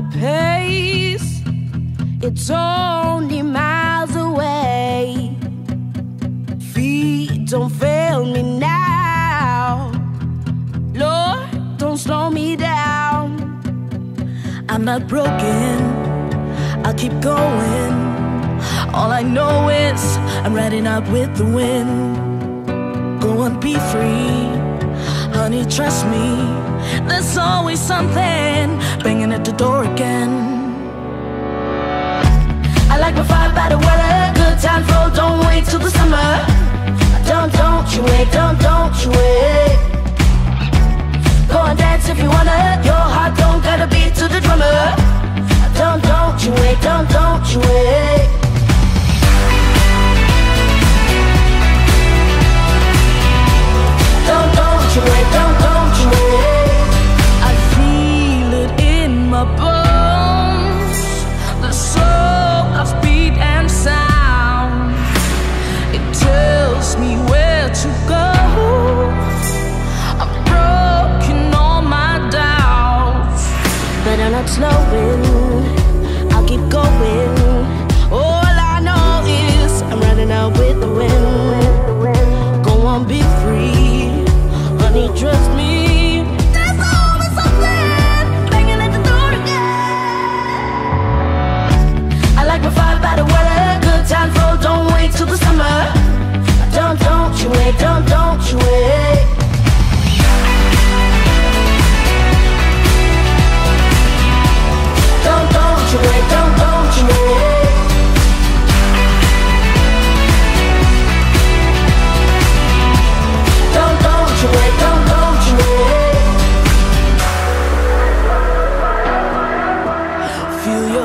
the pace. It's only miles away. Feet don't fail me now. Lord, don't slow me down. I'm not broken. I'll keep going. All I know is I'm riding out with the wind. Go and be free, honey. Trust me. There's always something banging at the door again. But I'm not slowing. I'll keep going.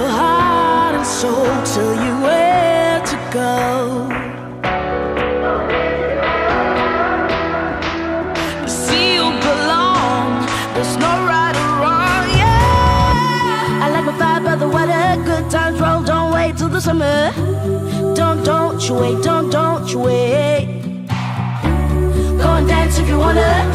Heart and soul tell you where to go. You see you belong, there's no right or wrong, yeah. I like my vibe by the weather, good times roll, don't wait till the summer. Don't, don't you wait, don't, don't you wait. Go and dance if you wanna,